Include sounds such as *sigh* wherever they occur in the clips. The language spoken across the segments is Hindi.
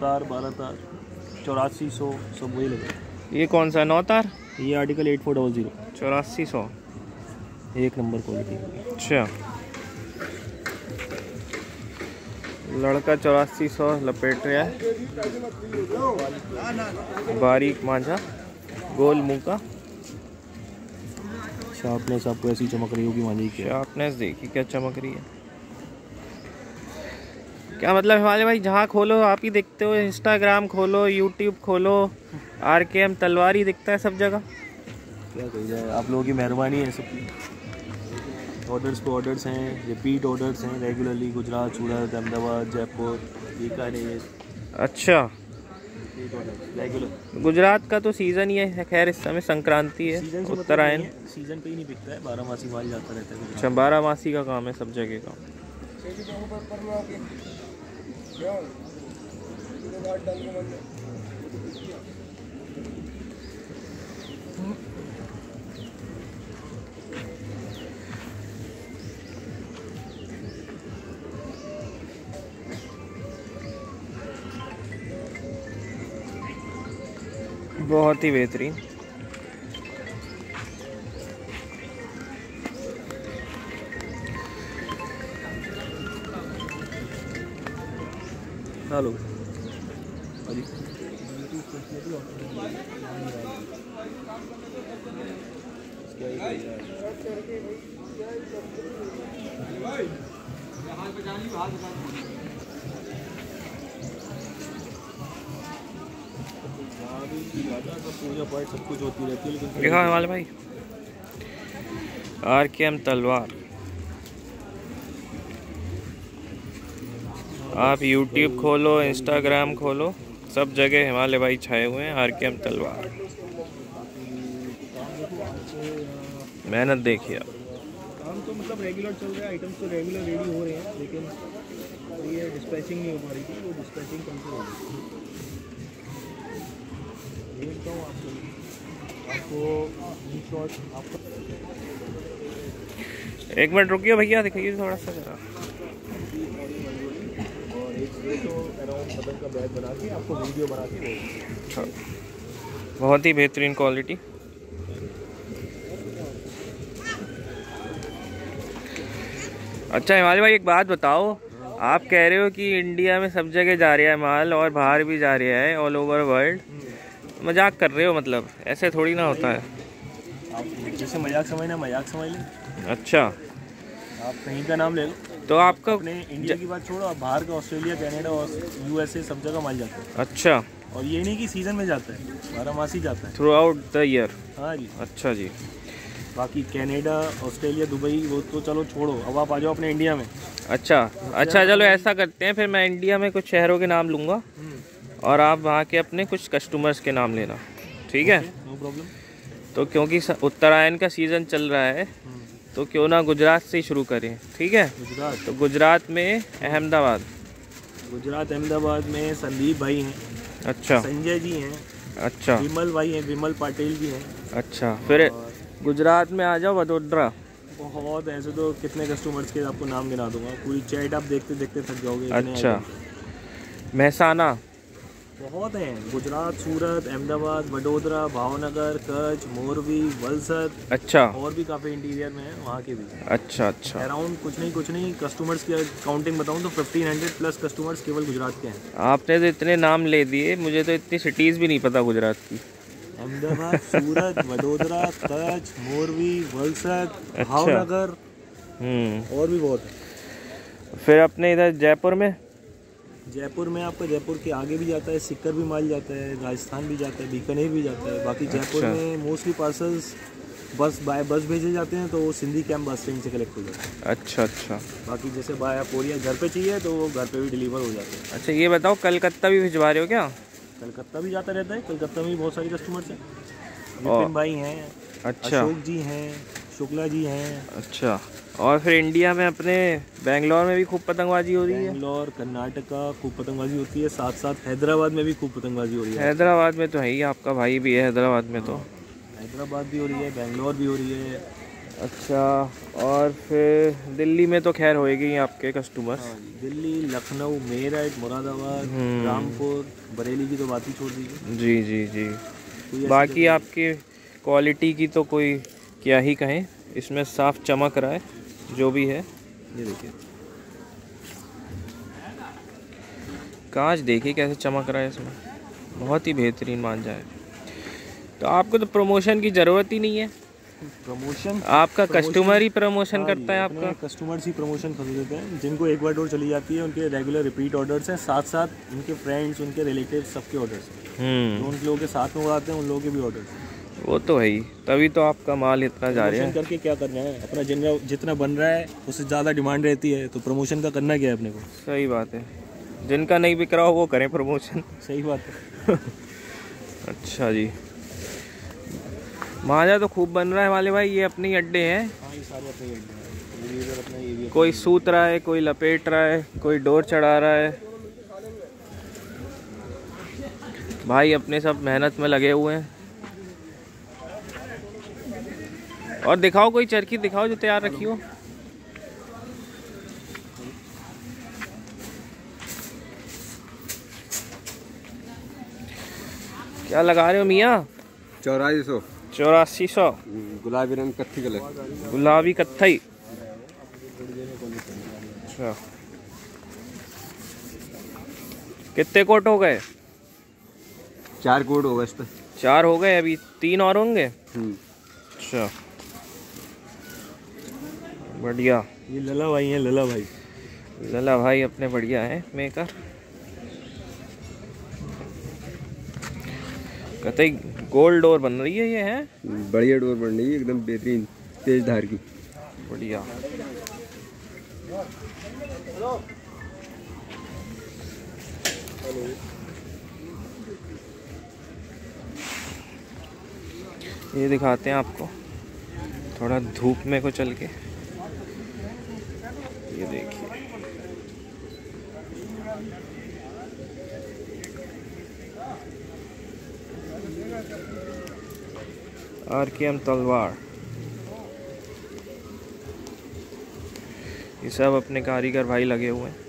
तार बारह तार चौरासी सौ सब वही लगे। ये कौन सा नौ तार? ये article eight four double zero चौरासी सौ। एक नंबर क्वालिटी अच्छा। लड़का चौरासी सौ लपेट रहा है। बारीक मांझा गोल मुँह का। शार्पनेस आपको ऐसी चमक रही होगी मांझी की। शार्पनेस देखी क्या चमक रही है? क्या मतलब हिमालय भाई? जहाँ खोलो आप ही देखते हो इंस्टाग्राम खोलो यूट्यूब खोलो आर के एम तलवार ही दिखता है सब जगह। क्या कही जाए आप लोगों की मेहरबानी है सबकी। ऑर्डर्स पे ऑर्डर्स हैं रिपीट ऑर्डर्स हैं रेगुलरली गुजरात सूरत अहमदाबाद जयपुर बीकानेर। अच्छा। रेगुलर गुजरात का तो सीज़न ही है खैर इस समय संक्रांति है मतलब उत्तरायण। सीज़न पे ही नहीं बिकता है बारह मासी माल जाता रहता है अच्छा बारह मासी का काम है सब जगह का। बहुत ही बेहतरीन। हेलो पूजा पाठ सब कुछ होती रहती है लेकिन है भाई। आर के एम तलवार। आप यूट्यूब खोलो इंस्टाग्राम खोलो सब जगह हिमालय भाई छाए हुए हैं आर के एम तलवार। मेहनत देखिए आप। काम तो मतलब रेगुलर चल रहा है आइटम्स तो रेगुलर रेडी हो रहे हैं लेकिन ये डिस्पैचिंग नहीं हो पा रही थी वो डिस्पैचिंग कम से हो थी। देखता हूँ आपको आपको आपको एक मिनट रुकिए भैया दिखाइए थोड़ा सा जरा। अच्छा बहुत ही बेहतरीन क्वालिटी अच्छा हिमालय भाई एक बात बताओ। आप कह रहे हो कि इंडिया में सब जगह जा रहा है माल और बाहर भी जा रहा है ऑल ओवर वर्ल्ड मज़ाक कर रहे हो मतलब? ऐसे थोड़ी ना होता है। आप जैसे मज़ाक समझना मज़ाक समझ लें। अच्छा। आप कहीं का नाम ले लो। तो आपका अपने इंडिया की बात छोड़ो आप बाहर का ऑस्ट्रेलिया कनाडा और यूएसए सब जगह माल जाता है। अच्छा। और ये नहीं कि सीज़न में जाता है बारह मास ही जाता है। थ्रू आउट द ईयर हाँ जी। अच्छा जी। बाकी कनाडा ऑस्ट्रेलिया दुबई वो तो चलो छोड़ो अब आप आ जाओ अपने इंडिया में। अच्छा अच्छा चलो ऐसा करते हैं फिर मैं इंडिया में कुछ शहरों के नाम लूँगा। और आप वहाँ के अपने कुछ कस्टमर्स के नाम लेना ठीक है? नो प्रॉब्लम तो क्योंकि उत्तरायण का सीज़न चल रहा है तो क्यों ना गुजरात से ही शुरू करें ठीक है? गुजरात। तो गुजरात में अहमदाबाद। गुजरात अहमदाबाद में संदीप भाई हैं। अच्छा। संजय जी हैं। अच्छा। विमल भाई हैं विमल पाटिल जी हैं। अच्छा फिर गुजरात में आ जाओ वडोदरा। बहुत ऐसे तो कितने कस्टमर्स के आपको नाम गिना दूँगा। पूरी चैट आप देखते देखते थक जाओगे अच्छा। महसाना। बहुत हैं। गुजरात सूरत अहमदाबाद वडोदरा भावनगर कच्छ मोरबी वलसद अच्छा। और भी काफ़ी इंटीरियर में है वहाँ के भी। अच्छा अच्छा। अराउंड कुछ नहीं कुछ नहीं कस्टमर्स की काउंटिंग बताऊँ तो फिफ्टीन हंड्रेड प्लस कस्टमर्स केवल गुजरात के हैं। आपने तो इतने नाम ले दिए मुझे तो इतनी सिटीज़ भी नहीं पता गुजरात की। अहमदाबाद *laughs* सूरत वडोदरा कच्छ मोरबी वलसद भावनगर। हम्म। और भी बहुत है। फिर अपने इधर जयपुर में? जयपुर में आपका जयपुर के आगे भी जाता है सिक्कर भी माल जाता है राजस्थान भी जाता है बीकानेर भी जाता है। बाकी जयपुर अच्छा। में मोस्टली पार्सल्स बस बाय बस भेजे जाते हैं तो वो सिंधी कैंप बस स्टैंड से कलेक्ट हो जाते हैं। अच्छा अच्छा। बाकी जैसे बाय पोरिया घर पे चाहिए तो वो घर पे भी डिलीवर हो जाते हैं। अच्छा ये बताओ कलकत्ता भी भिजवा रहे हो क्या? कलकत्ता भी जाता रहता है कलकत्ता में भी बहुत सारे कस्टमर्स हैं। विपिन भाई हैं अच्छा। अशोक जी हैं शुक्ला जी हैं। अच्छा। और फिर इंडिया में अपने बेंगलोर में भी खूब पतंगबाजी हो रही है। बेंगलोर कर्नाटका खूब पतंगबाजी होती है। साथ साथ हैदराबाद में भी खूब पतंगबाजी हो रही है। हैदराबाद में तो है ही आपका भाई भी है हैदराबाद में तो। हैदराबाद भी हो रही है बेंगलोर भी हो रही है। अच्छा और फिर दिल्ली में तो खैर होएगी ही आपके कस्टमर हाँ दिल्ली लखनऊ मेरठ मुरादाबाद हम्म। रामपुर बरेली की तो बात ही छोड़ दीजिए। जी जी जी। बाकी आपकी क्वालिटी की तो कोई क्या ही कहें इसमें साफ़ चमक रहा है। जो भी है ये देखिए। कांच देखिए कैसे चमक रहा है इसमें। बहुत ही बेहतरीन मान जाए। तो आपको तो प्रमोशन की ज़रूरत ही नहीं है। प्रमोशन आपका कस्टमर ही प्रमोशन करता है आपका। कस्टमर ही प्रमोशन खरीद देते हैं। जिनको एक बार डोर चली जाती है उनके रेगुलर रिपीट ऑर्डर्स हैं। साथ साथ उनके फ्रेंड्स उनके रिलेटिव सबके ऑर्डर्स हैं। जो उन लोगों के साथ में उड़ाते हैं उन लोगों के भी ऑर्डर्स हैं। वो तो है ही। तभी तो आपका माल इतना जा रहा है। करके क्या करना है? अपना जितना जितना बन रहा है उससे ज़्यादा डिमांड रहती है तो प्रमोशन का करना क्या है अपने को? सही बात है। जिनका नहीं बिक रहा हो वो करें प्रमोशन सही बात है। *laughs* अच्छा जी। माजा तो खूब बन रहा है वाले भाई ये अपने अड्डे हैं। हाँ कोई सूत रहा है कोई लपेट रहा है कोई डोर चढ़ा रहा है। भाई अपने सब मेहनत में लगे हुए हैं। और दिखाओ कोई चरखी दिखाओ जो तैयार रखी हो। क्या लगा रहे हो मियाँ? चौरासी सौ। चौरासी सौ। गुलाबी रंग कत्थी कलर। गुलाबी कत्थई। अच्छा। कितने कोट हो गए? चार कोड होगा इस पर चार हो गए अभी तीन और होंगे? अच्छा। बढ़िया। ये लला भाई हैं लला भाई। लला भाई अपने बढ़िया हैं मेकर। कतई गोल्ड डोर बन रही है ये है? बढ़िया डोर बन रही है एकदम बेहतरीन तेज धार की। बढ़िया। ये दिखाते हैं आपको। थोड़ा धूप में को चल के। ये देखिए। आर के एम तलवार। ये सब अपने कारीगर भाई लगे हुए हैं।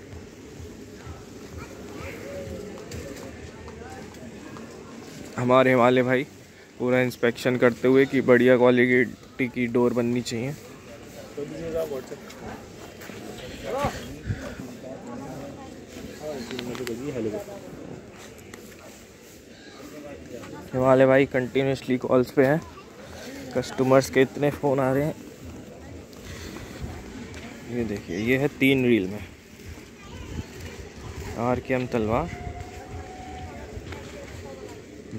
हमारे वाले भाई, पूरा इंस्पेक्शन करते हुए कि बढ़िया क्वालिटी की डोर बननी चाहिए। हिमालय भाई कंटिन्यूसली कॉल्स पे हैं। कस्टमर्स के इतने फ़ोन आ रहे हैं। ये देखिए, ये है तीन रील में। आर के एम तलवार।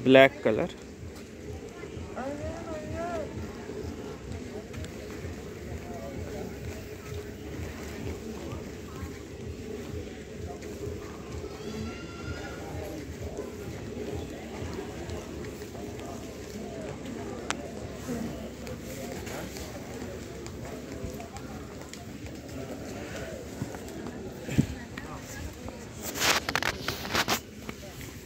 Black colour